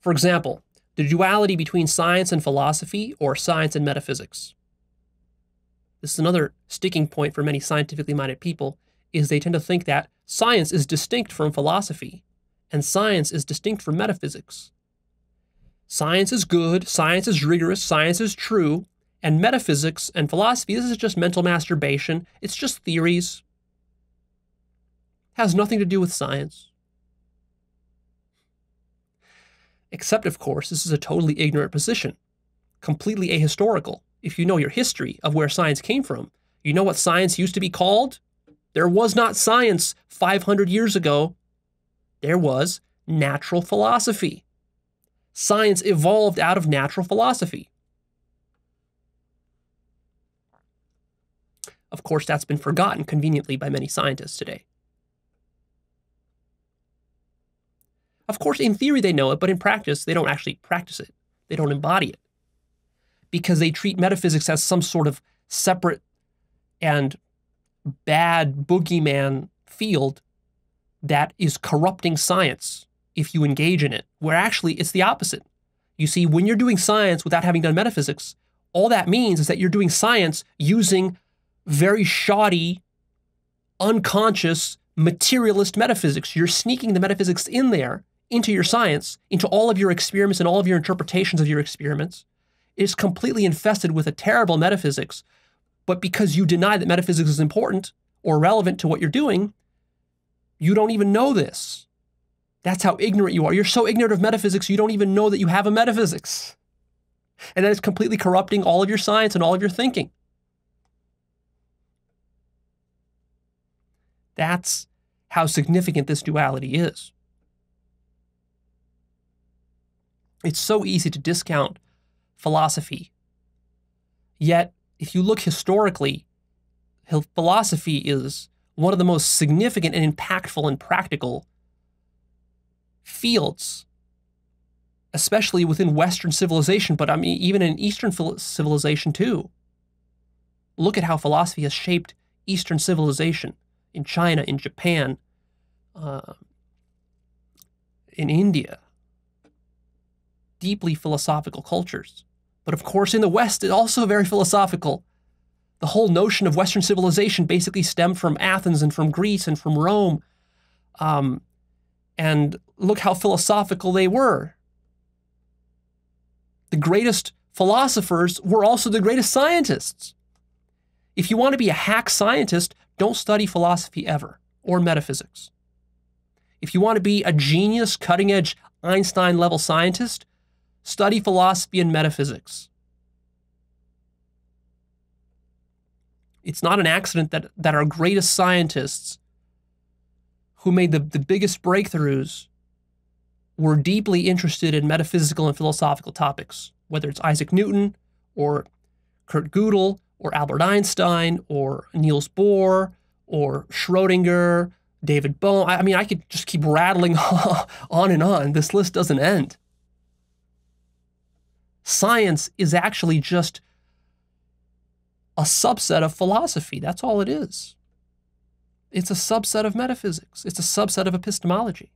For example, the duality between science and philosophy or science and metaphysics. This is another sticking point for many scientifically minded people is they tend to think that science is distinct from philosophy and science is distinct from metaphysics. Science is good, science is rigorous, science is true, and metaphysics and philosophy, this is just mental masturbation. It's just theories. Has nothing to do with science. Except, of course, this is a totally ignorant position, completely ahistorical. If you know your history of where science came from, you know what science used to be called? There was not science 500 years ago. There was natural philosophy. Science evolved out of natural philosophy. Of course, that's been forgotten conveniently by many scientists today. Of course, in theory, they know it, but in practice, they don't actually practice it. They don't embody it because they treat metaphysics as some sort of separate and bad boogeyman field that is corrupting science if you engage in it, where actually it's the opposite. You see, when you're doing science without having done metaphysics, all that means is that you're doing science using very shoddy, unconscious, materialist metaphysics. You're sneaking the metaphysics in there into your science, into all of your experiments and all of your interpretations of your experiments. Is completely infested with a terrible metaphysics. But because you deny that metaphysics is important or relevant to what you're doing, you don't even know this. That's how ignorant you are. You're so ignorant of metaphysics, you don't even know that you have a metaphysics. And that is completely corrupting all of your science and all of your thinking. That's how significant this duality is. It's so easy to discount philosophy. Yet, if you look historically, philosophy is one of the most significant and impactful and practical fields, especially within Western civilization, but I mean, even in Eastern civilization too. Look at how philosophy has shaped Eastern civilization in China, in Japan, uh, in India. Deeply philosophical cultures. But of course, in the West, it's also very philosophical. The whole notion of Western civilization basically stemmed from Athens and from Greece and from Rome. Um, and look how philosophical they were. The greatest philosophers were also the greatest scientists. If you want to be a hack scientist, don't study philosophy ever or metaphysics. If you want to be a genius, cutting edge, Einstein level scientist, study philosophy and metaphysics. It's not an accident that, that our greatest scientists who made the, the biggest breakthroughs were deeply interested in metaphysical and philosophical topics, whether it's Isaac Newton or Kurt Gödel or Albert Einstein or Niels Bohr or Schrodinger, David Bohm. I mean, I could just keep rattling on and on. This list doesn't end. Science is actually just a subset of philosophy. That's all it is. It's a subset of metaphysics, it's a subset of epistemology.